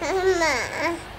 妈妈。